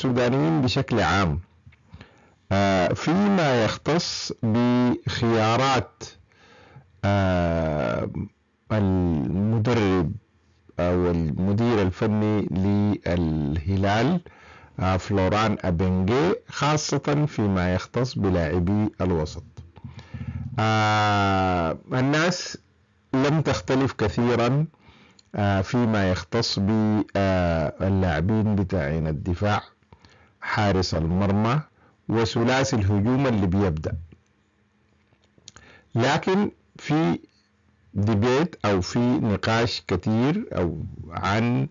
السودانيين بشكل عام. آه، فيما يختص بخيارات آه، المدرب أو المدير الفني للهلال آه، فلوران أبنجي خاصة فيما يختص بلاعبي الوسط. الناس لم تختلف كثيرا فيما يختص باللاعبين بتاعين الدفاع. حارس المرمى وثلاثي الهجوم اللي بيبدأ. لكن في ديبيت أو في نقاش كثير أو عن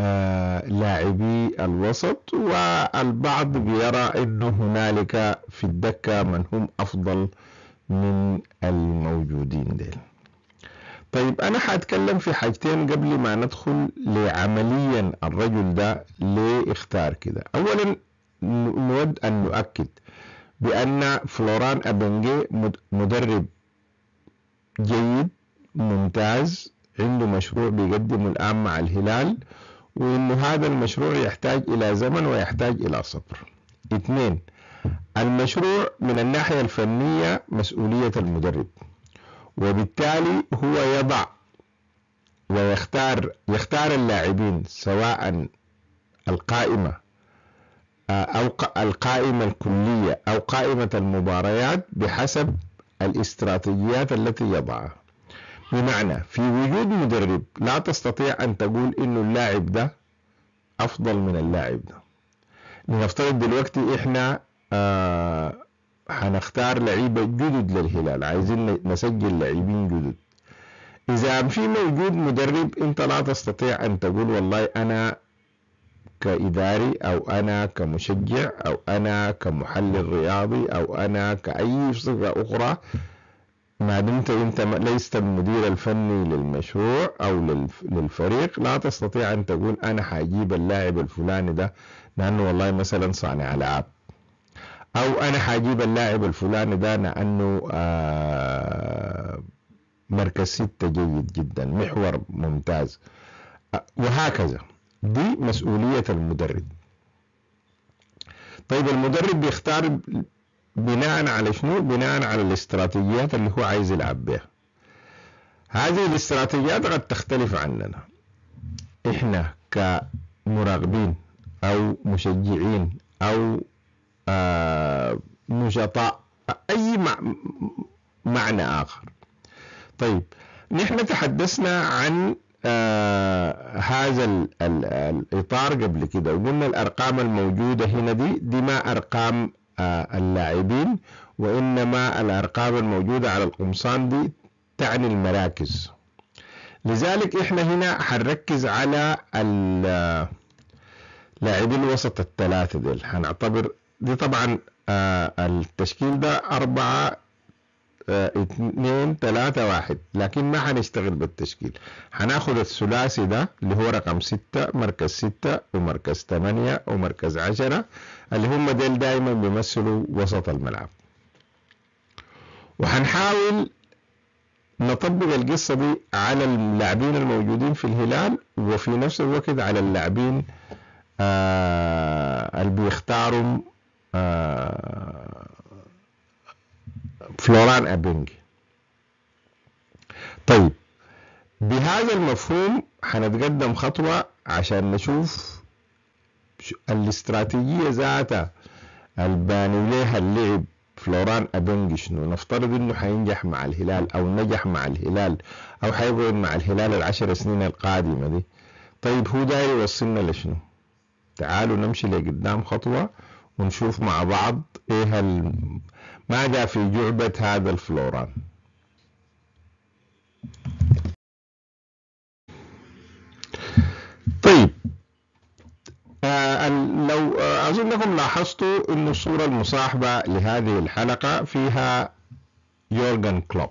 آه لاعبي الوسط والبعض بيرى إنه هنالك في الدكة من هم أفضل من الموجودين ديل. طيب أنا حأتكلم في حاجتين قبل ما ندخل لعمليا الرجل ده ليه اختار كده. اولا نود أن نؤكد بأن فلوران أبنجي مدرب جيد ممتاز عنده مشروع بيقدمه الآن مع الهلال وإنه هذا المشروع يحتاج إلى زمن ويحتاج إلى صبر اثنين المشروع من الناحية الفنية مسؤولية المدرب. وبالتالي هو يضع ويختار يختار اللاعبين سواء القائمة أو القائمة الكلية أو قائمة المباريات بحسب الاستراتيجيات التي يضعها. بمعنى في وجود مدرب لا تستطيع أن تقول إنه اللاعب ده أفضل من اللاعب ده. لنفترض دلوقتي إحنا آه حنختار لعيبة جدد للهلال. عايزين نسجل لاعبين جدد. إذا في موجود مدرب أنت لا تستطيع أن تقول والله أنا كإداري أو أنا كمشجع أو أنا كمحلل رياضي أو أنا كأي صفة أخرى ما دمت أنت ليست المدير الفني للمشروع أو للفريق. لا تستطيع أن تقول أنا حاجيب اللاعب الفلاني ده لأنه والله مثلا صانع ألعاب. أو أنا حاجيب اللاعب الفلاني ده لأنه آه مركز ستة جيد جدا محور ممتاز وهكذا دي مسؤولية المدرب طيب المدرب بيختار بناء على شنو؟ بناء على الاستراتيجيات اللي هو عايز يلعب بها. هذه الاستراتيجيات قد تختلف عننا. إحنا كمراقبين أو مشجعين أو آه نشطاء أي معنى آخر. طيب نحن تحدثنا عن آه هذا ال ال الإطار قبل كده وقلنا الأرقام الموجودة هنا دي دي ما أرقام اللاعبين وإنما الأرقام الموجودة على القمصان دي تعني المراكز لذلك إحنا هنا حنركز على لاعبين الوسط الثلاثة دول حنعتبر دي طبعا التشكيل ده أربعة اثنين ثلاثة واحد. لكن ما حنشتغل بالتشكيل. حناخد الثلاثي ده اللي هو رقم ستة مركز ستة ومركز ثمانية ومركز عشرة اللي هم ديل دايما بيمثلوا وسط الملعب. وحنحاول نطبق القصة دي على اللاعبين الموجودين في الهلال وفي نفس الوقت على اللاعبين آه اللي بيختاروا آه فلوران أبنجي طيب بهذا المفهوم حنتقدم خطوة عشان نشوف الاستراتيجية ذاتها البانوا لها اللعب فلوران أبنجي شنو. نفترض إنه حينجح مع الهلال أو نجح مع الهلال أو حيقعد مع الهلال العشر سنين القادمة دي. طيب هو داير يوصلنا لشنو؟ تعالوا نمشي لقدام خطوة ونشوف مع بعض إيه. ماذا في جعبة هذا الفلوران طيب آه لو آه أظنكم لاحظتوا أن الصورة المصاحبة لهذه الحلقة فيها يورجن كلوب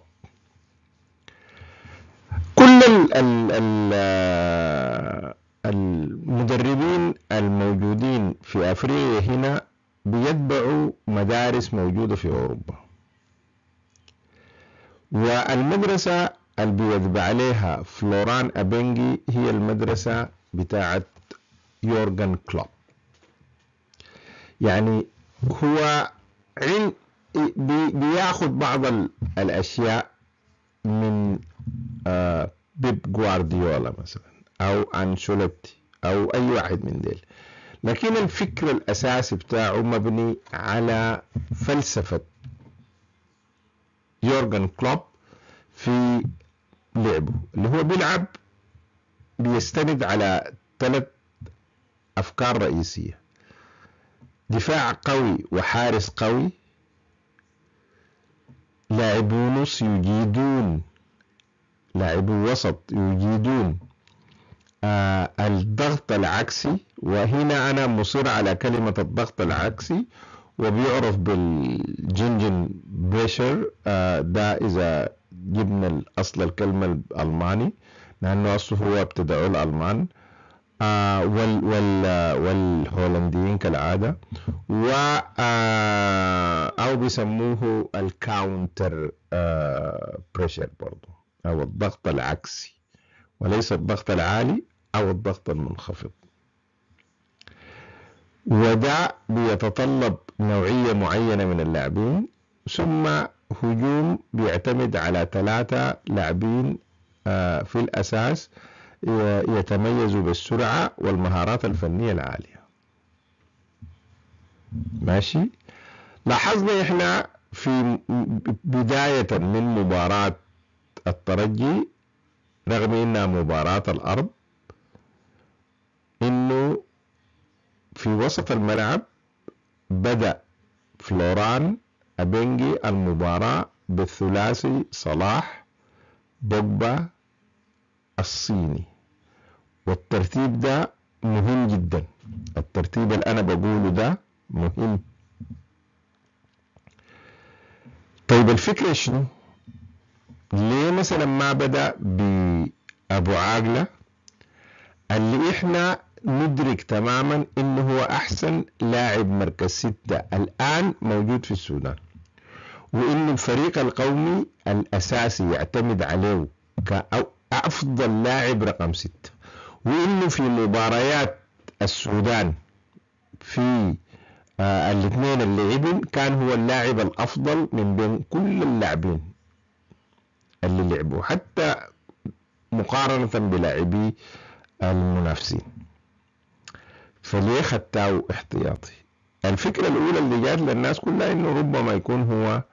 كل ال ال ال آه، المدربين الموجودين في أفريقيا هنا بيتبعوا مدارس موجودة في أوروبا. والمدرسة اللي بيتبع عليها فلوران أبنجي هي المدرسة بتاعت يورجن كلوب. يعني هو يعني بياخذ بعض الأشياء من آه بيب جوارديولا مثلا أو أنشولتي أو أي واحد من ديل. لكن الفكر الأساسي بتاعه مبني على فلسفة يورجن كلوب في لعبه اللي هو بيلعب بيستند على ثلاث أفكار رئيسية. دفاع قوي وحارس قوي. لاعبو نص يجيدون. لاعبو وسط يجيدون. آه الضغط العكسي وهنا أنا مصر على كلمة الضغط العكسي وبيعرف بالجنجن بريشر آه ده إذا جبنا أصل الكلمة الألماني لأنه أصله هو ابتدعوا الألمان آه وال وال والهولنديين كالعادة و آه أو بيسموه ال counter pressure برضو أو الضغط العكسي وليس الضغط العالي أو الضغط المنخفض. وده بيتطلب نوعية معينة من اللاعبين ثم هجوم بيعتمد على ثلاثة لاعبين آه، في الأساس يتميزوا بالسرعة والمهارات الفنية العالية. ماشي؟ لاحظنا إحنا في بداية من مباراة الترجي رغم إنها مباراة الأرض إنه في وسط الملعب بدأ فلوران أبنجي المباراة بالثلاثي صلاح بوجبا الصيني. والترتيب ده مهم جدا. الترتيب اللي أنا بقوله ده مهم. طيب الفكرة شنو؟ ليه مثلا ما بدأ بأبو عاقلة؟ اللي إحنا ندرك تماما إنه هو أحسن لاعب مركز ستة الآن موجود في السودان. وإن الفريق القومي الأساسي يعتمد عليه كأفضل لاعب رقم ستة. وإنه في مباريات السودان في آه الاثنين اللي لعبهم كان هو اللاعب الأفضل من بين كل اللاعبين اللي لعبوا حتى مقارنة بلاعبي المنافسين. فليه خدته احتياطي. الفكرة الأولى اللي جات للناس كلها إنه ربما يكون هو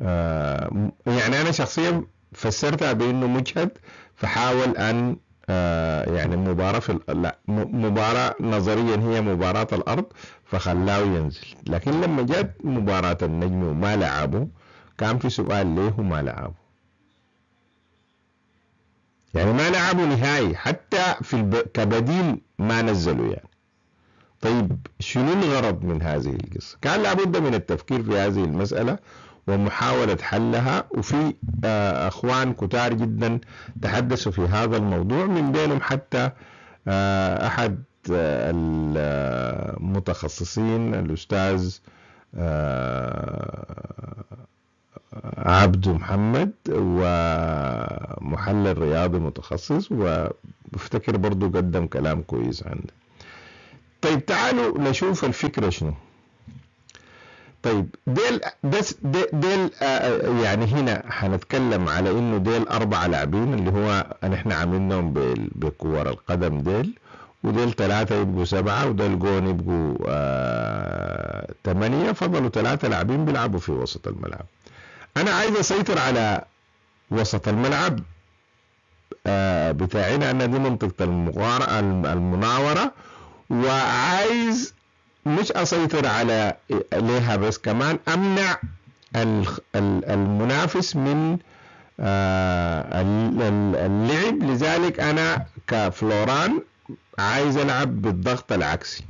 آه يعني أنا شخصيا فسرتها بإنه مجهد فحاول أن آه يعني مباراة في لا مباراة نظريا هي مباراة الأرض فخلاه ينزل. لكن لما جات مباراة النجم وما لعبه كان في سؤال ليه ما لعبه؟ يعني ما لعبوا نهائي حتى في الب... كبديل ما نزلوا يعني. طيب شنو الغرض من هذه القصة؟ كان لابد من التفكير في هذه المسألة ومحاولة حلها وفي آه، أخوان كتار جدا تحدثوا في هذا الموضوع من بينهم حتى آه، أحد آه، المتخصصين الأستاذ عبد محمد ومحلل رياضي متخصص وبفتكر برضو قدم كلام كويس عنه طيب تعالوا نشوف الفكرة شنو. طيب ديل بس ديل آه يعني هنا حنتكلم على إنه ديل أربع لاعبين اللي هو نحن عاملينهم بكور القدم ديل وديل ثلاثة يبقوا سبعة وديل جون يبقوا آه ثمانية فضلوا ثلاثة لاعبين بيلعبوا في وسط الملعب. أنا عايز أسيطر على وسط الملعب آه بتاعنا أن دي منطقة المناورة وعايز مش أسيطر على عليها بس كمان أمنع المنافس من آه، اللعب. لذلك أنا كفلوران عايز ألعب بالضغط العكسي.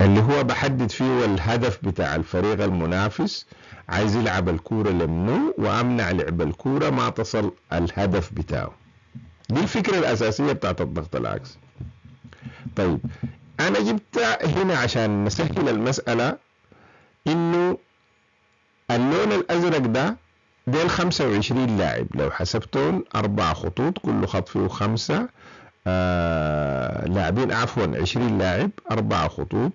اللي هو بحدد فيه الهدف بتاع الفريق المنافس. عايز يلعب الكورة لمنو وأمنع لعب الكورة ما تصل الهدف بتاعه. دي الفكرة الأساسية بتاعت الضغط العكسي. طيب أنا جبت هنا عشان نسهل المسألة إنه اللون الأزرق ده ديل 25 لاعب. لو حسبتون أربع خطوط كل خط فيه خمسة آه لاعبين عفوا 20 لاعب أربع خطوط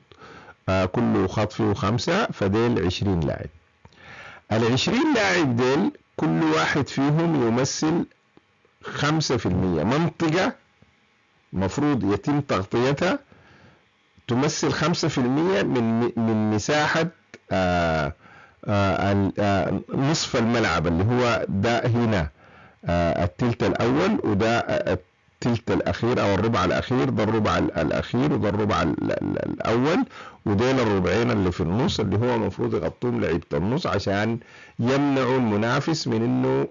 آه كل خط فيه خمسة فديل 20 لاعب. ال 20 لاعب ديل كل واحد فيهم يمثل خمسة في المية. منطقة مفروض يتم تغطيتها تمثل خمسة في المية من من مساحة آه آه آه نصف الملعب اللي هو ده هنا التلت الأول وده التلت الأخير أو الربع الأخير ده الربع الأخير وده الربع الأول وديل الربعين اللي في النص اللي هو المفروض يغطوهم لعيبة النص عشان يمنعوا المنافس من إنه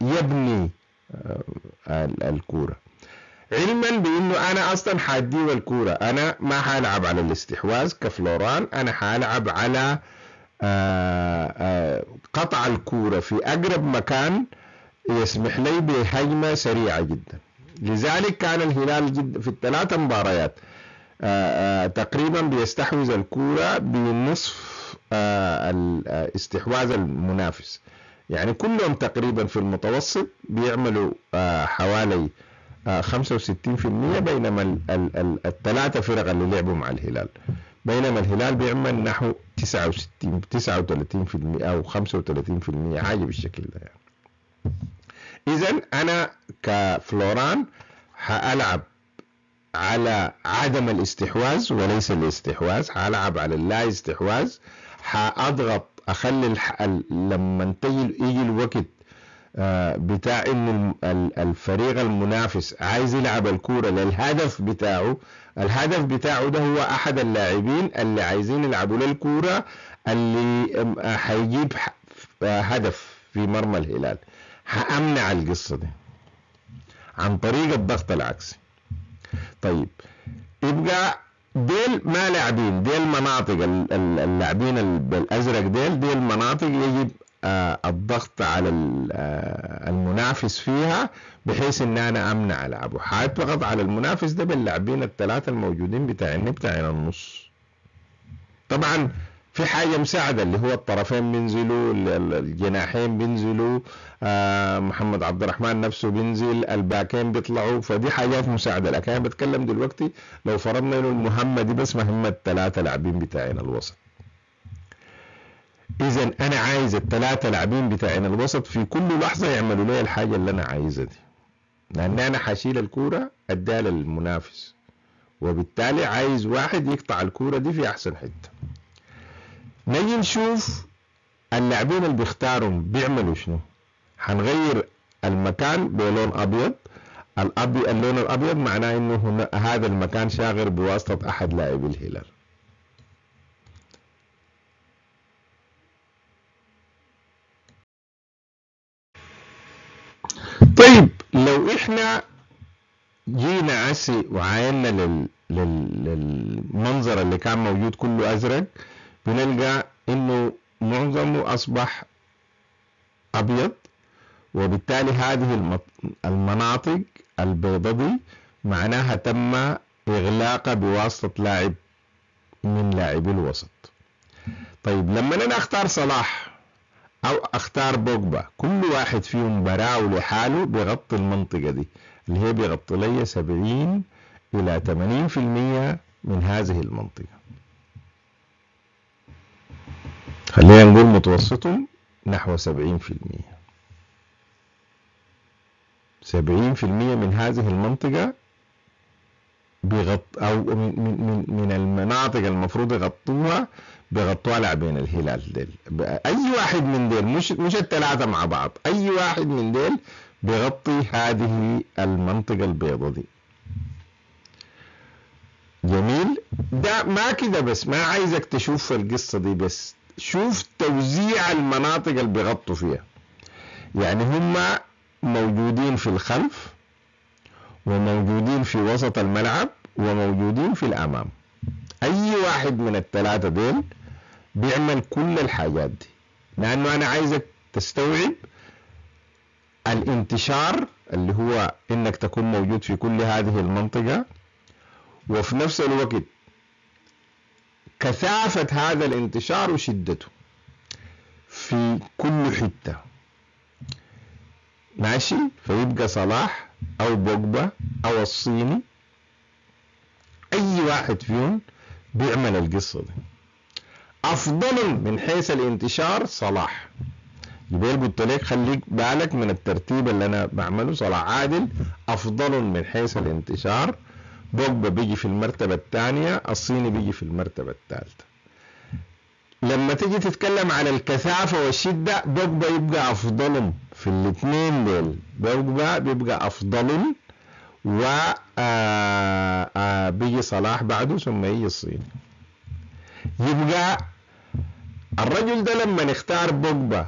يبني الكورة. علما بإنه أنا أصلا حاديه الكوره أنا ما حألعب على الاستحواذ كفلوران أنا حألعب على آه، آه، قطع الكورة في أقرب مكان يسمح لي بهجمه سريعة جدا. لذلك كان الهلال جد في الثلاث مباريات آه، تقريبا بيستحوذ الكورة بنصف استحواذ المنافس. يعني كلهم تقريبا في المتوسط بيعملوا حوالي 65% بينما الثلاثة فرق اللي لعبوا مع الهلال بينما الهلال بيعمل نحو 69 39% أو 35% حاجة بالشكل ده يعني. اذا أنا كفلوران حالعب على عدم الاستحواذ وليس الاستحواذ حالعب على اللا استحواذ حاضغط أخلي لما يجي الوقت بتاع إن الفريق المنافس عايز يلعب الكورة للهدف بتاعه. الهدف بتاعه ده هو أحد اللاعبين اللي عايزين يلعبوا للكورة اللي حيجيب آه، هدف في مرمى الهلال. حامنع القصة دي عن طريق الضغط العكسي. طيب يبقى ديل ما لاعبين ديل مناطق اللاعبين الأزرق ديل ديل مناطق يجب الضغط على آه، المنافس فيها بحيث إن أنا أمنع العبه حاضغط على المنافس ده باللاعبين الثلاثة الموجودين بتاعين بتاعين النص. طبعا في حاجة مساعدة اللي هو الطرفين بينزلوا الجناحين بينزلوا آه محمد عبد الرحمن نفسه بينزل الباكين بيطلعوا. فدي حاجات مساعدة. لكن أنا بتكلم دلوقتي لو فرضنا إنه المهمة دي بس مهمة ثلاثة لاعبين بتاعين الوسط. اذا أنا عايز الثلاثه لاعبين بتاعين الوسط في كل لحظة يعملوا لي الحاجة اللي أنا عايزها دي. لأن أنا حشيل الكورة أديها للمنافس. وبالتالي عايز واحد يقطع الكورة دي في أحسن حتة. نجي نشوف اللاعبين اللي بيختاروا بيعملوا شنو. حنغير المكان بلون أبيض. الابيض اللون الأبيض معناه إنه هذا المكان شاغر بواسطة أحد لاعبي الهلال. طيب لو إحنا جينا عسي وعاينا لل... لل... للمنظر اللي كان موجود كله أزرق بنلقى إنه معظمه أصبح أبيض وبالتالي هذه المناطق البيضة دي معناها تم إغلاقها بواسطة لاعب من لاعبي الوسط. طيب لما أنا اختار صلاح أو أختار بوجبا. كل واحد فيهم براعه لحاله بيغطي المنطقة دي اللي هي بيغطي لي 70 إلى 80% من هذه المنطقة. خلينا نقول متوسطهم نحو 70% 70% من هذه المنطقة بيغط أو من من من المناطق المفروض يغطوها بيغطوها لاعبين الهلال ديل. أي واحد من ديل مش مش الثلاثه مع بعض أي واحد من ديل بيغطي هذه المنطقة البيضاء دي. جميل؟ ده ما كده بس ما عايزك تشوف القصة دي بس شوف توزيع المناطق اللي بيغطوا فيها. يعني هم موجودين في الخلف وموجودين في وسط الملعب وموجودين في الأمام. أي واحد من الثلاثة دول بيعمل كل الحاجات دي. لأنه أنا عايزك تستوعب الانتشار اللي هو إنك تكون موجود في كل هذه المنطقة. وفي نفس الوقت كثافة هذا الانتشار وشدته في كل حتة. ماشي؟ فيبقى صلاح أو بوجبا أو الصيني أي واحد فيهم بيعمل القصة دي. أفضل من حيث الانتشار صلاح. جبال قلت لك خليك بالك من الترتيب اللي أنا بعمله. صلاح عادل أفضل من حيث الانتشار. بوجبا بيجي في المرتبة الثانية الصيني بيجي في المرتبة الثالثة. لما تيجي تتكلم على الكثافة والشدة بوجبا يبقى أفضلهم في الاثنين دول. بوجبا بيبقى أفضلهم و آآ آآ بيجي صلاح بعده ثم يجي الصيني. يبقى الرجل ده لما نختار بوجبا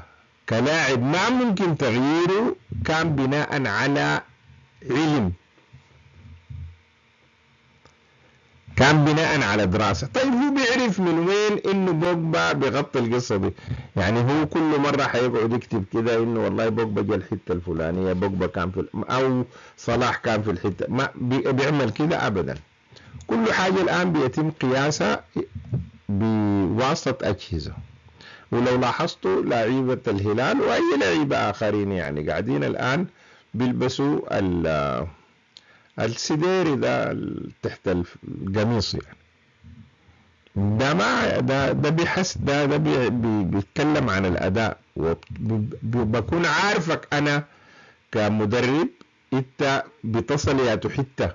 كلاعب ما ممكن تغييره كان بناء على علم. كان بناء على دراسة. طيب هو بيعرف من وين إنه بوجبا بيغطي القصة دي؟ يعني هو كل مرة حيقعد يكتب كده إنه والله بوجبا جا الحتة الفلانية بوجبا كان في أو صلاح كان في الحتة. ما بيعمل كده ابدا. كل حاجة الآن بيتم قياسها بواسطة أجهزة. ولو لاحظتوا لعيبة الهلال وأي لعيبة آخرين يعني قاعدين الآن بيلبسوا السديري ده تحت القميص يعني. ده ما ده ده بيحس ده ده بي بيتكلم عن الأداء وبكون عارفك أنا كمدرب إنت بتصل يا تحته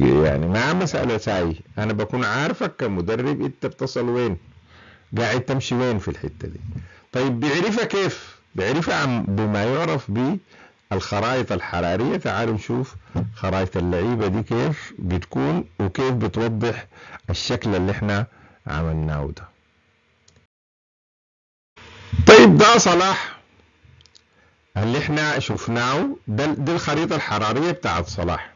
يعني ما مسألة ساي. أنا بكون عارفك كمدرب إنت بتصل وين. قاعد تمشي وين في الحتة دي؟ طيب بيعرفها كيف؟ بيعرفها بما يعرف ب الخرائط الحرارية. تعالوا نشوف خرائط اللعيبة دي كيف بتكون وكيف بتوضح الشكل اللي إحنا عملناه ده. طيب ده صلاح اللي إحنا شفناه. ده دي الخريطة الحرارية بتاعت صلاح.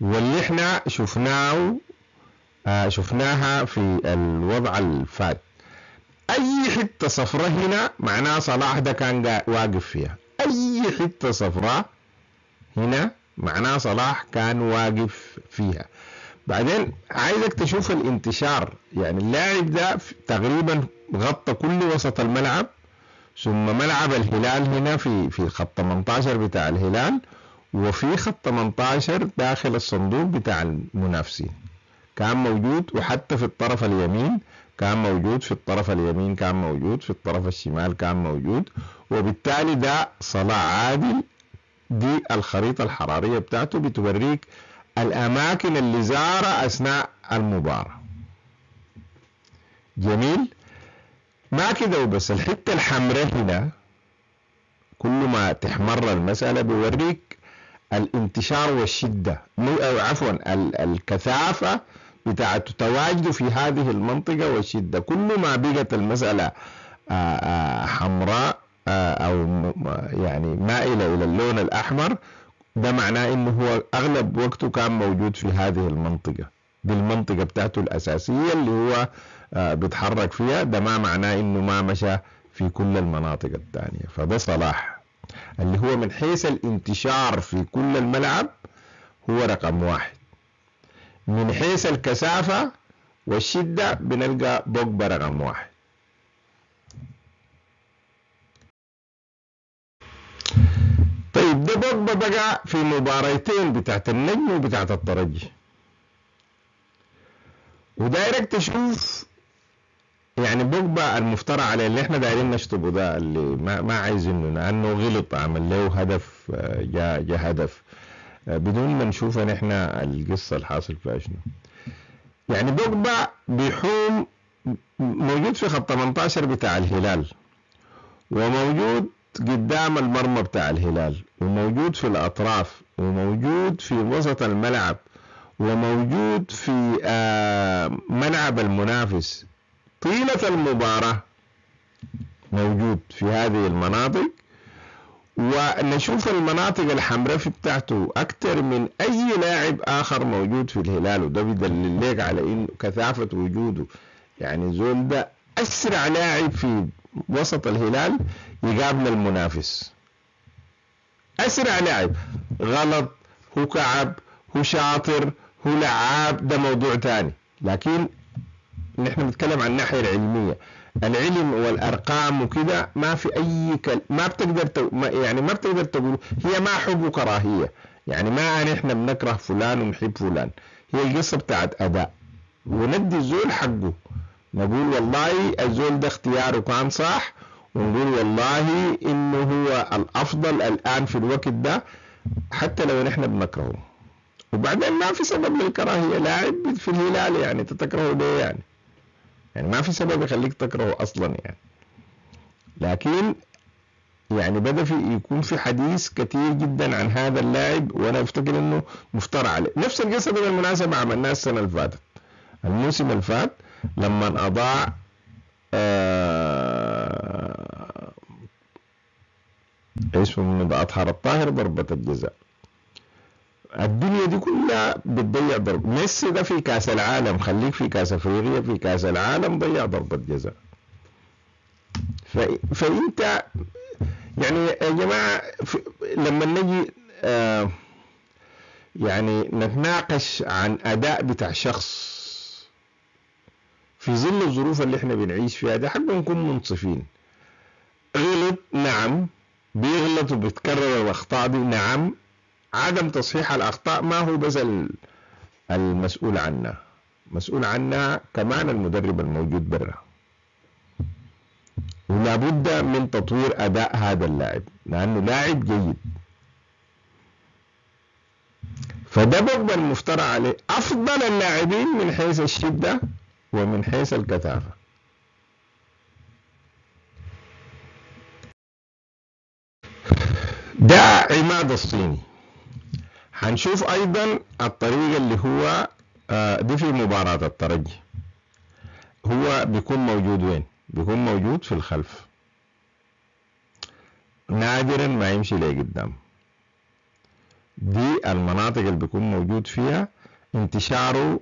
واللي إحنا شفناه آه شفناها في الوضع الفات. أي حتة صفرة هنا معناها صلاح ده كان واقف فيها. أي حتة صفراء هنا معناه صلاح كان واقف فيها. بعدين عايزك تشوف الانتشار. يعني اللاعب ده تقريبا غطى كل وسط الملعب ثم ملعب الهلال هنا في في خط 18 بتاع الهلال وفي خط 18 داخل الصندوق بتاع المنافسين. كان موجود وحتى في الطرف اليمين كان موجود في الطرف اليمين كان موجود في الطرف الشمال كان موجود وبالتالي ده صلاح عادل دي الخريطة الحرارية بتاعته بتوريك الأماكن اللي زارها أثناء المباراة. جميل؟ ما كده وبس. الحتة الحمراء هنا كل ما تحمر المسألة بيوريك الانتشار والشدة عفوا الكثافة بتاعت تواجده في هذه المنطقة والشدة كل ما بقت المسألة حمراء أو يعني مائلة إلى اللون الأحمر ده معناه إنه هو أغلب وقته كان موجود في هذه المنطقة. دي المنطقة بتاعته الأساسية اللي هو بيتحرك فيها ده ما معناه إنه ما مشى في كل المناطق الثانية. فده صلاح. اللي هو من حيث الانتشار في كل الملعب هو رقم واحد. من حيث الكثافة والشدة بنلقى بوجبا رقم واحد. طيب ده بوجبا بقى في مباريتين بتاعت النجم وبتاعت الترجي ودايرك تشوف يعني بوجبا المفترى عليه اللي إحنا دايرين نشطبه ده اللي ما, ما عايزينه لأنه غلط عمل له هدف جاء جا هدف. بدون ما نشوف إن إحنا القصة الحاصل فيها شنو. يعني بوجبا بيحوم موجود في خط 18 بتاع الهلال وموجود قدام المرمى بتاع الهلال وموجود في الأطراف وموجود في وسط الملعب وموجود في آه، ملعب المنافس. طيلة المباراة موجود في هذه المناطق. ونشوف المناطق الحمراء في بتاعته أكثر من أي لاعب آخر موجود في الهلال وده بيدلل لك على إنه كثافة وجوده. يعني زول ده أسرع لاعب في وسط الهلال يقابل المنافس. أسرع لاعب. غلط هو كعب هو شاطر هو لعاب ده موضوع تاني. لكن نحن بنتكلم عن الناحية العلمية. العلم والأرقام وكده ما في أي كل... ما بتقدر ت... ما يعني ما بتقدر تقول هي ما حب وكراهية. يعني ما إحنا بنكره فلان ونحب فلان. هي القصة بتاعت أداء. وندي الزول حقه. نقول والله الزول ده اختياره كان صح ونقول والله إنه هو الأفضل الآن في الوقت ده حتى لو نحن بنكرهه. وبعدين ما في سبب للكراهية لاعب في الهلال يعني تتكرهه ليه يعني. يعني ما في سبب يخليك تكرهه أصلا يعني. لكن يعني بدأ في يكون في حديث كثير جدا عن هذا اللاعب وأنا أفتكر إنه مفترى عليه. نفس القصة بالمناسبه عملناها السنة اللي فاتت. الموسم اللي فات لما أضاع آه اسمه من أطهر الطاهر ضربة الجزاء. الدنيا دي كلها بتضيع ضرب. ميسي ده في كأس العالم خليك في كأس أفريقيا في كأس العالم ضيع ضربة جزاء. ف... فإنت يعني يا جماعة لما نجي آه يعني نتناقش عن أداء بتاع شخص في ظل الظروف اللي إحنا بنعيش فيها ده حق نكون منصفين. غلط نعم. بيغلط وبتكرر الأخطاء دي نعم. عدم تصحيح الأخطاء ما هو بس المسؤول عنها مسؤول عنها كمان المدرب الموجود برا. ولا بد من تطوير أداء هذا اللاعب لأنه لاعب جيد. فده بقى المفترى عليه. أفضل اللاعبين من حيث الشدة ومن حيث الكثافة. ده عماد الصيني. هنشوف أيضا الطريقة اللي هو آه، دي في مباراة الترجي هو بيكون موجود وين؟ بيكون موجود في الخلف. نادرا ما يمشي لقدام دي المناطق اللي بيكون موجود فيها انتشاره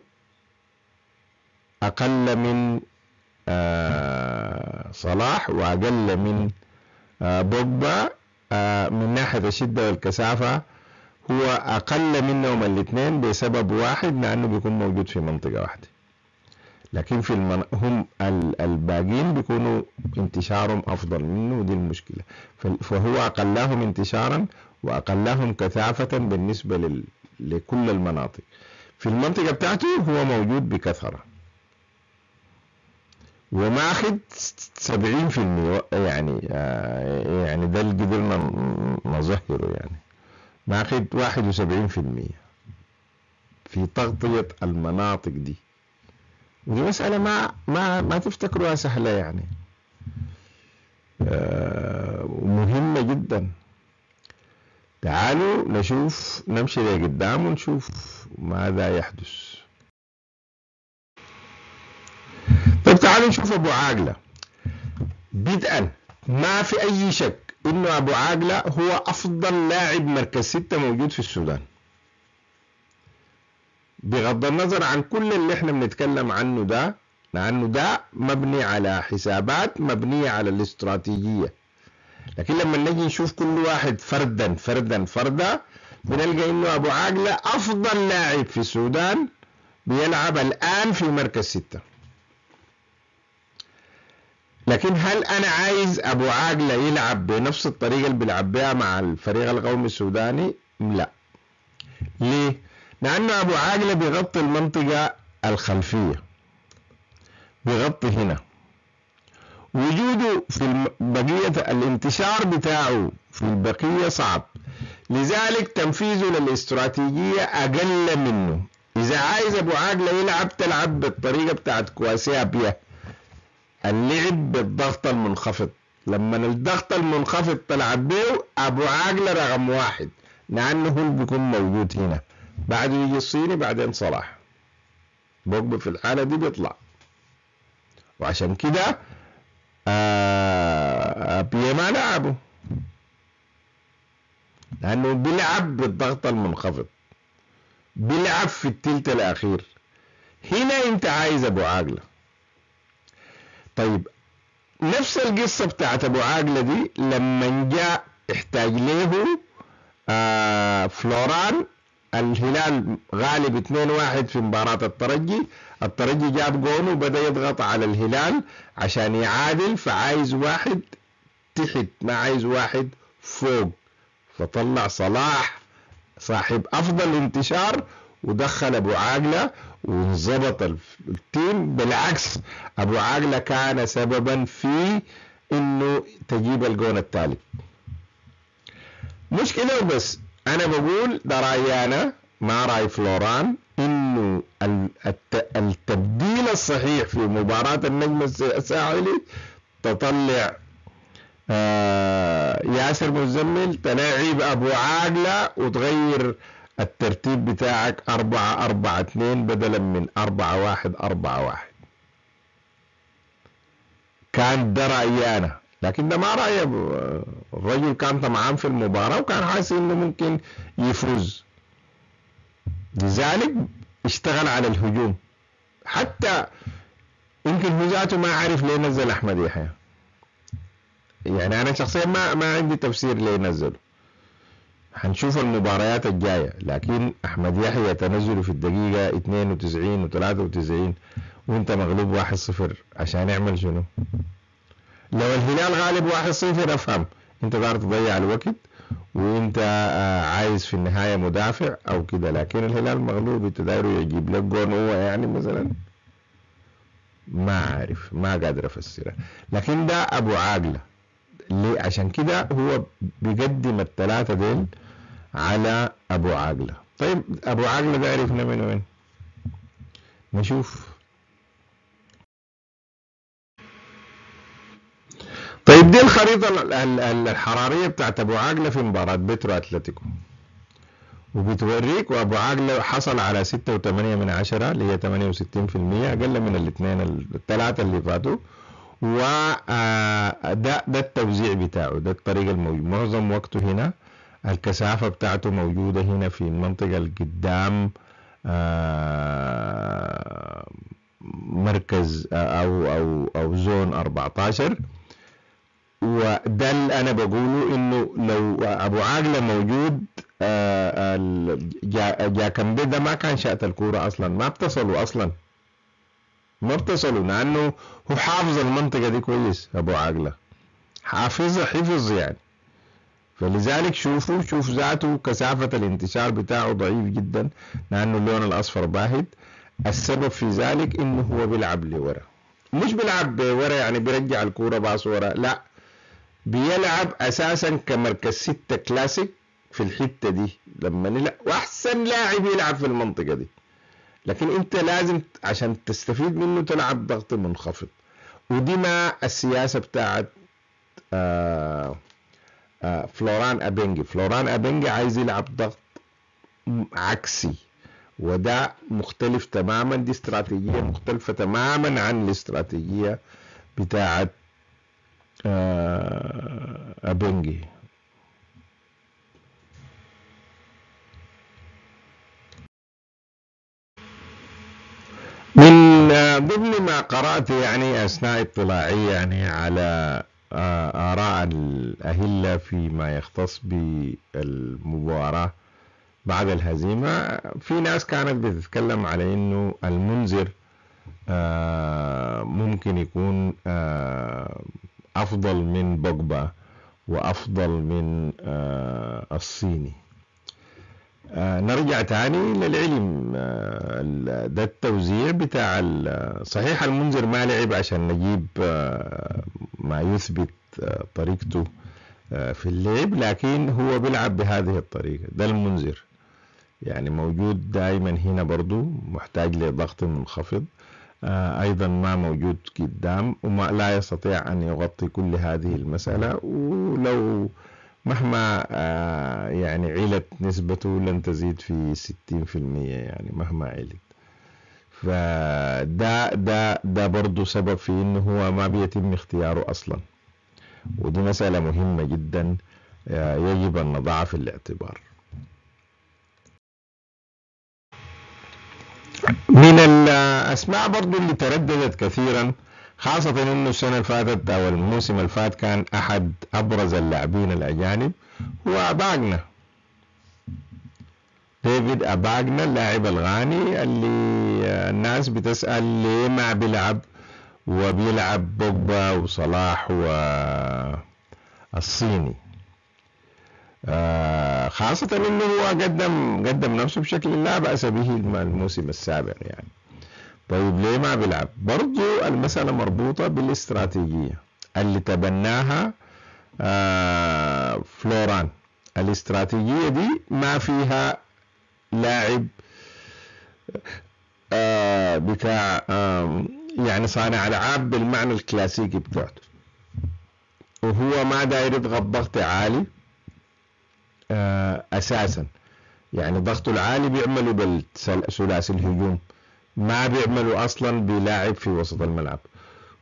أقل من آه، صلاح وأقل من آه، بوجبا من ناحية الشدة والكثافة. هو أقل منهم الاثنين بسبب واحد لأنه بيكون موجود في منطقة واحدة. لكن في المن... هم الباقيين بيكونوا انتشارهم أفضل منه ودي المشكلة. فهو أقلهم انتشارا وأقلهم كثافة بالنسبة لل... لكل المناطق. في المنطقة بتاعته هو موجود بكثرة. وماخد 70% يعني آه، يعني ده اللي قدرنا نظهره يعني. واحد وسبعين في المية في تغطية المناطق دي. ودي مسألة ما ما ما تفتكروها سهلة يعني. آه مهمة جدا. تعالوا نشوف نمشي لقدام ونشوف ماذا يحدث. طيب تعالوا نشوف أبو عاقلة. بدءا ما في أي شك. انه ابو عاقلة هو افضل لاعب مركز ستة موجود في السودان. بغض النظر عن كل اللي إحنا بنتكلم عنه ده لأنه ده مبني على حسابات مبنية على الاستراتيجية. لكن لما نجي نشوف كل واحد فردا فردا فردا بنلقى إنه ابو عاقلة افضل لاعب في السودان بيلعب الآن في مركز ستة. لكن هل أنا عايز أبو عاقله يلعب بنفس الطريقة اللي بيلعب بها مع الفريق القومي السوداني؟ لا. ليه؟ لأنه أبو عاقله بيغطي المنطقة الخلفية. بيغطي هنا. وجوده في بقية الانتشار بتاعه في البقية صعب. لذلك تنفيذه للاستراتيجية أقل منه. إذا عايز أبو عاقلة يلعب تلعب بالطريقة بتاعت كواسيابيا اللعب بالضغط المنخفض. لما الضغط المنخفض تلعب به أبو عاقله رقم واحد. لأنه هو بيكون موجود هنا. بعده يجي الصيني بعدين صلاح. بوجبا في الحالة دي بيطلع. وعشان كده آه بيه ما لعبه. لأنه بيلعب بالضغط المنخفض. بيلعب في التلت الأخير. هنا أنت عايز أبو عاقلة طيب نفس القصة بتاعت أبو عاقلة دي لما جاء احتاج له آه فلوران الهلال غالب 2-1 في مباراة الترجي الترجي جاب جون وبدأ يضغط على الهلال عشان يعادل فعايز واحد تحت ما عايز واحد فوق. فطلع صلاح صاحب أفضل انتشار ودخل أبو عاقلة وانظبط ال team بالعكس أبو عاقلة كان سببا في إنه تجيب الجون الثالث مش كده وبس أنا بقول ده رأيي أنا ما رأي فلوران إنه التبديل الصحيح في مباراة النجم الساحلي تطلع آه ياسر مزمل تلاعب أبو عاقلة وتغير الترتيب بتاعك أربعة أربعة اثنين بدلا من أربعة واحد أربعة واحد. كان ده رأيي أنا. لكن ده ما رأي الرجل كان طمعان في المباراة وكان حاسس إنه ممكن يفوز. لذلك اشتغل على الهجوم. حتى يمكن ذاته ما عارف ليه نزل أحمد يحيى. يعني أنا شخصيا ما ما عندي تفسير ليه نزله. حنشوف المباريات الجاية لكن أحمد يحيى تنزله في الدقيقة 92 و93 وأنت مغلوب 1-0 عشان يعمل شنو؟ لو الهلال غالب 1-0 أفهم. أنت دار تضيع الوقت وأنت آه، عايز في النهاية مدافع أو كده لكن الهلال مغلوب انت دايره يجيب لك جون هو يعني مثلا. ما عارف ما قادر افسرها لكن ده أبو عاقله ليه؟ عشان كده هو بيقدم الثلاثة ديل على أبو عاقلة. طيب أبو عاقلة ده عرفنا من وين؟ نشوف. طيب دي الخريطة الحرارية بتاعت أبو عاقلة في مباراة بيترو أتلتيكو. وبتوريك وأبو عاقلة حصل على ستة وثمانية من عشرة اللي هي ثمانية وستين في المية أقل من الاثنين الثلاثة اللي فاتوا. وده آه، ده التوزيع بتاعه ده الطريقة الموجود معظم وقته هنا. الكثافة بتاعته موجودة هنا في المنطقة القدام آه، مركز آه، أو أو أو زون 14 وده اللي أنا بقوله إنه لو أبو عاقلة موجود آه، جا كمبي ده ما كان شأت الكورة أصلا ما اتصلوا أصلا. ما اتصلوا لأنه هو حافظ المنطقة دي كويس أبو عاقلة. حافظ حفظ يعني. فلذلك شوفوا شوف ذاته كثافة الانتشار بتاعه ضعيف جدا لأنه اللون الأصفر باهت. السبب في ذلك إنه هو بيلعب لورا. مش بيلعب ورا يعني بيرجع الكورة باص ورا لا. بيلعب أساسا كمركز ستة كلاسيك في الحتة دي. لما نلعب وأحسن لاعب يلعب في المنطقة دي. لكن أنت لازم عشان تستفيد منه تلعب ضغط منخفض. ودي ما السياسة بتاعت آه فلوران ابنجي فلوران ابنجي عايز يلعب ضغط عكسي وده مختلف تماما دي استراتيجية مختلفة تماما عن الاستراتيجية بتاعت آه، أبنجي من ضمن ما قرأت يعني أثناء اطلاعي يعني على آه، آراء الأهلة فيما يختص بالمباراة بعد الهزيمة. في ناس كانت بتتكلم على إنه المنذر ممكن يكون أفضل من بوجبا وأفضل من الصيني. نرجع تاني للعلم آه، ده التوزيع بتاع صحيح المنذر ما لعب عشان نجيب ما يثبت طريقته في اللعب لكن هو بيلعب بهذه الطريقة ده المنذر. يعني موجود دائما هنا برضو محتاج لضغط منخفض آه، أيضا ما موجود قدام وما لا يستطيع أن يغطي كل هذه المسألة ولو مهما آه، يعني علت نسبته لن تزيد في 60% يعني مهما علت. فده ده ده برضه سبب في انه هو ما بيتم اختياره أصلا. ودي مسألة مهمة جدا آه، يجب أن نضعها في الاعتبار. من الاسماء برضه اللي ترددت كثيرا خاصة إنه السنة اللي فاتت أو الموسم اللي فات كان أحد أبرز اللاعبين الأجانب هو باجنا ديفيد اباجنا اللاعب الغاني اللي الناس بتسأل ليه ما بيلعب وبيلعب بوجبا وصلاح والصيني آه خاصة إنه هو قدم قدم نفسه بشكل لا بأس به الموسم السابق يعني. طيب ليه ما بيلعب؟ برضو المسألة مربوطة بالاستراتيجية. اللي تبناها آه فلوران. الاستراتيجية دي ما فيها لاعب آه بتاع آه يعني صانع ألعاب بالمعنى الكلاسيكي بتاعته وهو ما داير يضغط ضغط عالي آه أساسا. يعني ضغطه العالي بيعملوا بالثلاثي الهجوم. ما بيعملوا أصلا بلاعب في وسط الملعب.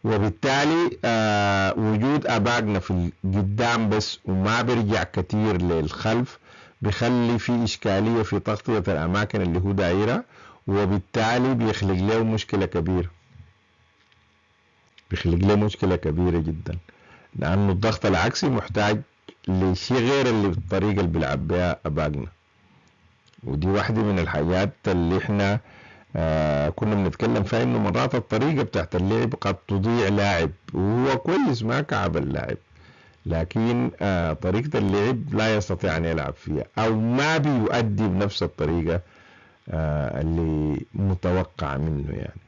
وبالتالي آه وجود آباقنا في القدام بس وما بيرجع كتير للخلف بيخلي في إشكالية في تغطية الأماكن اللي هو دايرها وبالتالي بيخلق له مشكلة كبيرة. بيخلق له مشكلة كبيرة جدا. لأنه الضغط العكسي محتاج لشيء غير اللي بالطريقة اللي بيلعب بها آباقنا. ودي واحدة من الحاجات اللي إحنا آه كنا بنتكلم فيها إنه مرات الطريقة بتاعت اللعب قد تضيع لاعب وهو كويس ما كعب اللاعب. لكن آه طريقة اللعب لا يستطيع أن يلعب فيها أو ما بيؤدي بنفس الطريقة آه اللي متوقع منه يعني.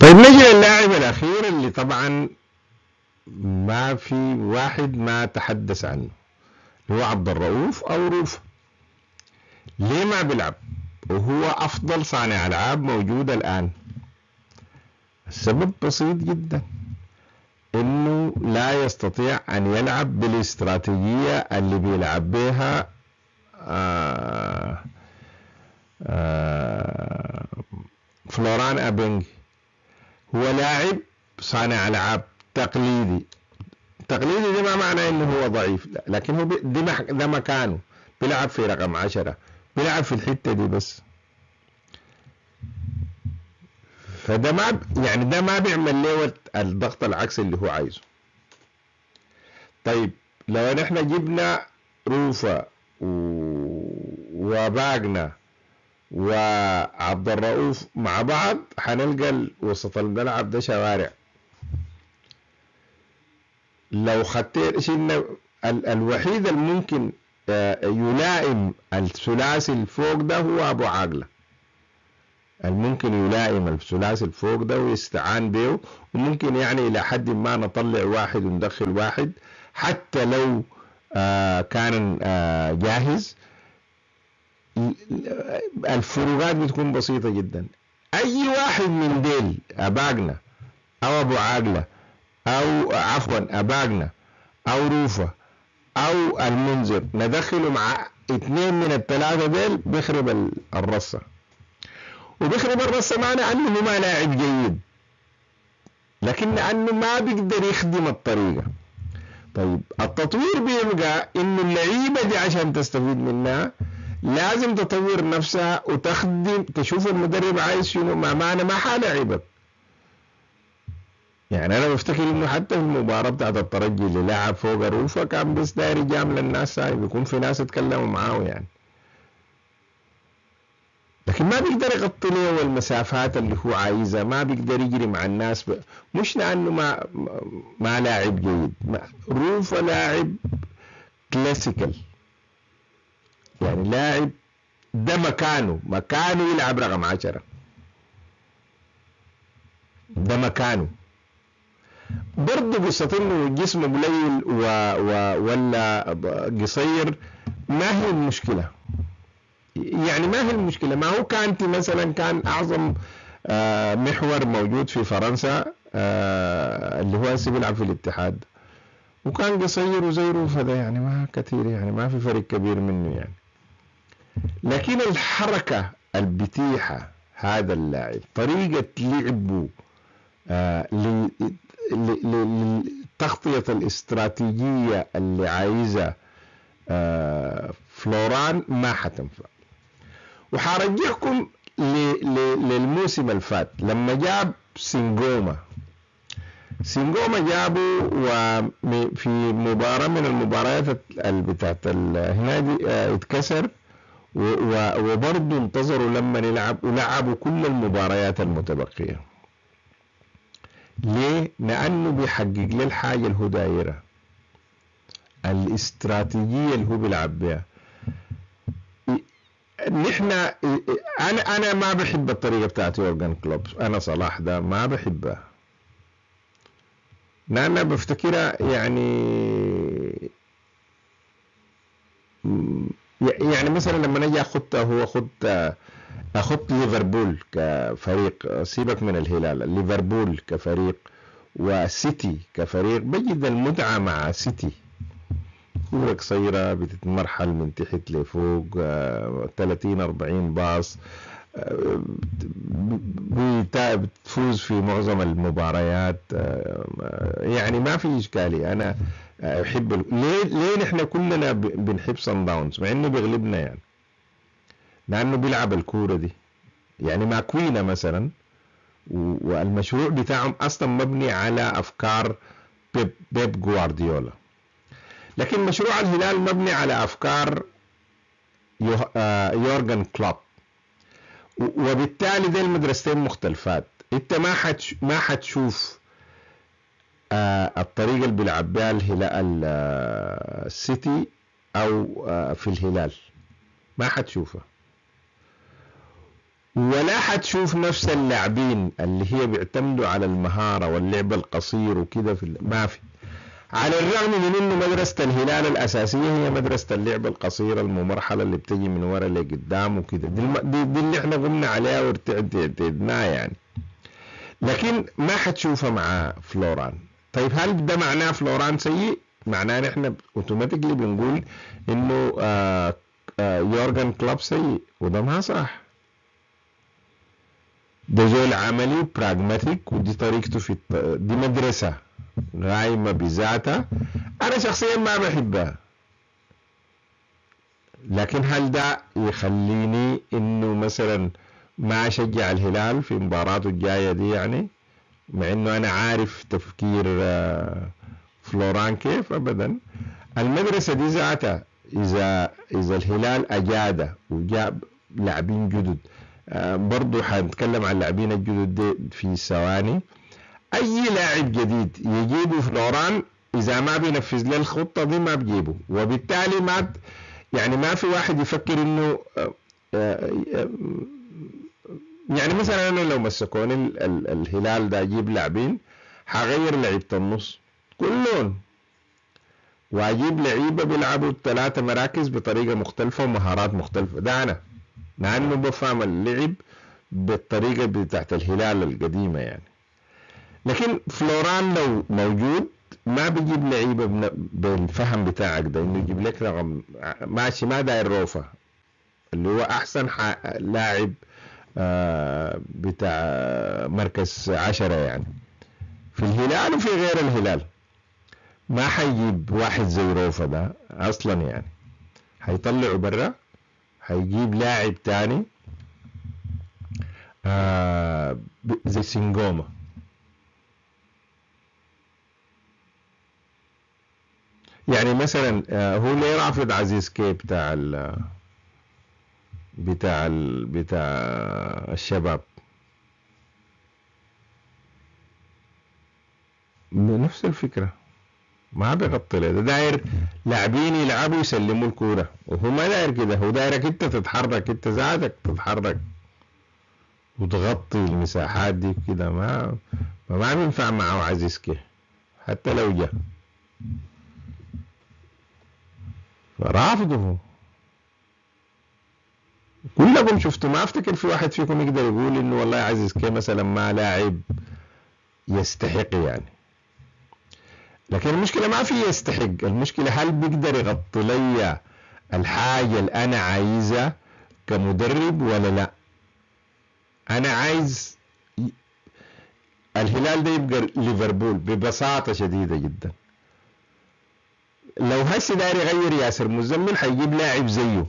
طيب نجي للاعب الأخير اللي طبعا ما في واحد ما تحدث عنه هو عبد الرؤوف أو روف ليه ما بيلعب؟ وهو أفضل صانع ألعاب موجود الآن. السبب بسيط جدا. إنه لا يستطيع أن يلعب بالاستراتيجية اللي بيلعب بها آه آه فلوران ابنج هو لاعب صانع ألعاب تقليدي. تقليدي دي ما معناه إنه هو ضعيف لكن هو ده مكانه. بيلعب في رقم عشرة. بيلعب في الحتة دي بس. فده ما يعني ده ما بيعمل له الضغط العكسي اللي هو عايزه. طيب لو نحن جبنا روفا و... وباقنا وعبد الرؤوف مع بعض حنلقى وسط الملعب ده شوارع. لو خدت شلنا ال... الوحيد الممكن يلائم الثلاثي الفوق ده هو أبو عاقله الممكن يلائم الثلاثي الفوق ده ويستعان به وممكن يعني إلى حد ما نطلع واحد وندخل واحد حتى لو آه كان آه جاهز. الفروقات بتكون بسيطة جدا. أي واحد من ديل أباقنا أو أبو عاقلة أو عفوا أباقنا أو روفة أو المنذر. ندخله مع اثنين من الثلاثة ديل بيخرب الرصة. وبيخرب الرصة معنى أنه ما لاعب جيد. لكن لأنه ما بيقدر يخدم الطريقة. طيب التطوير بيبقى إنه اللعيبة دي عشان تستفيد منها لازم تطور نفسها وتخدم تشوف المدرب عايز شنو ما معنى ما حلاعبك يعني أنا بفتكر إنه حتى في المباراة بتاعت الترجي اللي لعب فوق الروفة كان بس داير يجامل الناس ساي بيكون في ناس يتكلموا معاه يعني. لكن ما بيقدر يغطي له المسافات اللي هو عايزها ما بيقدر يجري مع الناس ب... مش لأنه ما ما لاعب جيد. ما... روفا لاعب classical يعني لاعب ده مكانه مكانه يلعب رقم عشرة. ده مكانه. برضه قصة انه جسمه قليل و... و... ولا قصير ما هي المشكلة؟ يعني ما هي المشكلة؟ ما هو كانتي مثلا كان أعظم محور موجود في فرنسا آه اللي هو هسه بيلعب في الاتحاد. وكان قصير وزي روفا ده يعني ما كثير يعني ما في فرق كبير منه يعني. لكن الحركة البتيحة هذا اللاعب طريقة لعبه آه للتغطية الاستراتيجية اللي عايزها آه فلوران ما حتنفع. وحرجعكم للموسم الفات لما جاب سينجوما. سينجوما جابوا وفي مباراة من المباريات بتاعت هنا دي آه، اتكسر. وبرضه انتظروا لما يلعب ولعبوا كل المباريات المتبقية. ليه؟ لأنه بيحقق له الحاجة اللي هو دايرها الاستراتيجية اللي هو بيلعب بها نحن أنا أنا ما بحب الطريقة بتاعت يورجن كلوب. أنا صلاح ده ما بحبها. لأن بفتكرها يعني يعني مثلا لما نجي اخد هو اخد اخد ليفربول كفريق سيبك من الهلال ليفربول كفريق وسيتي كفريق. بجد المتعة مع سيتي. كورة قصيرة بتتمرحل من تحت لفوق 30 آه، 40 باص بتفوز في معظم المباريات. يعني ما في إشكالية. أنا أحب ليه ليه نحن كلنا بنحب صن داونز؟ مع إنه بيغلبنا يعني. لأنه بيلعب الكورة دي. يعني مع كوينا مثلا والمشروع بتاعهم أصلا مبني على أفكار بيب, بيب جوارديولا. لكن مشروع الهلال مبني على أفكار آه، يورجن كلوب. وبالتالي دي المدرستين مختلفات. انت ما ما حتشوف آه، الطريقة اللي بيلعب بها الهلال آه، السيتي أو في الهلال. ما حتشوفها ولا حتشوف نفس اللاعبين اللي هي بيعتمدوا على المهارة واللعب القصير وكده في ما في. على الرغم من انه مدرسة الهلال الأساسية هي مدرسة اللعب القصيرة الممرحلة اللي بتجي من ورا لقدام وكده. دي, دي, اللي إحنا قمنا عليها وارتدناها يعني. لكن ما حتشوفها مع فلوران. طيب هل ده معناه فلوران سيء؟ معناه نحن automatically بنقول إنه آه آه يورجن كلوب سيء وده ما صح. ده عملي pragmatic ودي طريقته في دي مدرسة. قايمة بذاتها. أنا شخصيا ما بحبها. لكن هل ده يخليني إنه مثلا ما أشجع الهلال في مباراته الجاية دي يعني؟ مع إنه أنا عارف تفكير آه، فلوران كيف أبدا. المدرسة دي ذاتها إذا إذا الهلال أجاد وجاب لاعبين جدد برضو حنتكلم عن اللاعبين الجدد دي في ثواني. أي لاعب جديد يجيبه فلوران إذا ما بينفذ له الخطة دي ما بجيبه. وبالتالي ما يعني ما في واحد يفكر إنه آه، آه، يعني مثلا أنا لو مسكوني الهلال ده أجيب لاعبين حغير لعيبة النص كلهم. وأجيب لعيبة بيلعبوا ثلاثة مراكز بطريقة مختلفة ومهارات مختلفة. ده أنا. لأنه بفهم اللعب بالطريقة بتاعت الهلال القديمة يعني. لكن فلوران لو موجود ما بيجيب لعيبة بالفهم بتاعك ده إنه يجيب لك رقم ماشي ما داير روفا اللي هو أحسن لاعب آه، بتاع مركز عشرة يعني. في الهلال وفي غير الهلال. ما حيجيب واحد زي روفا ده أصلا يعني. حيطلعه برا. حيجيب لاعب تاني آه زي سينجوما. يعني مثلا آه، هو ليه رافض عزيز كي بتاع ال بتاع ال بتاع الشباب. نفس الفكرة. ما بيغطي له داير لاعبين يلعبوا يسلموا الكورة. وهو ما داير كده. هو دايرك انت تتحرك انت ذاتك تتحرك. وتغطي المساحات دي كده. ما ما بينفع معه عزيز كي حتى لو جه. رافضه. كلكم شفتوا. ما افتكر في واحد فيكم يقدر يقول إنه والله عزيز كي مثلا ما لاعب يستحق يعني. لكن المشكلة ما في يستحق. المشكلة هل بيقدر يغطي لي الحاجة اللي أنا عايزها كمدرب ولا لا؟ أنا عايز الهلال ده يبقى ليفربول ببساطة شديدة جدا. لو هسه داير يغير ياسر مزمل حيجيب لاعب زيه.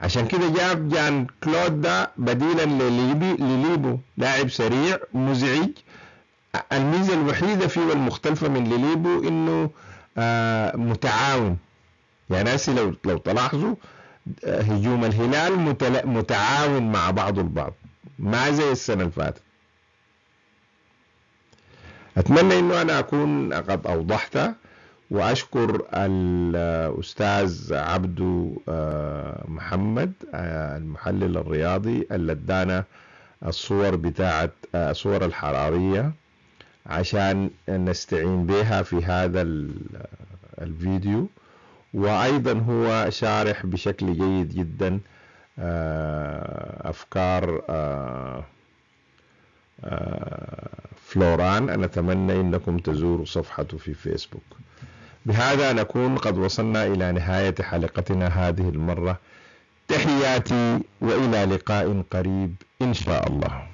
عشان كده جاب جان كلود ده بديلا لليبي لليبو. لاعب سريع مزعج. الميزة الوحيدة فيه والمختلفه من لليبو إنه آه متعاون. يعني هسه لو لو تلاحظوا آه هجوم الهلال متعاون مع بعض البعض. ما زي السنة اللي فاتت. أتمنى إنه أنا أكون قد أوضحت وأشكر الأستاذ عبدو آه، محمد المحلل الرياضي اللي أدانا الصور بتاعت الصور الحرارية. عشان نستعين بها في هذا الفيديو. وأيضا هو شارح بشكل جيد جدا أفكار فلوران. أنا أتمنى إنكم تزوروا صفحته في فيسبوك. بهذا نكون قد وصلنا إلى نهاية حلقتنا هذه المرة. تحياتي وإلى لقاء قريب إن شاء الله.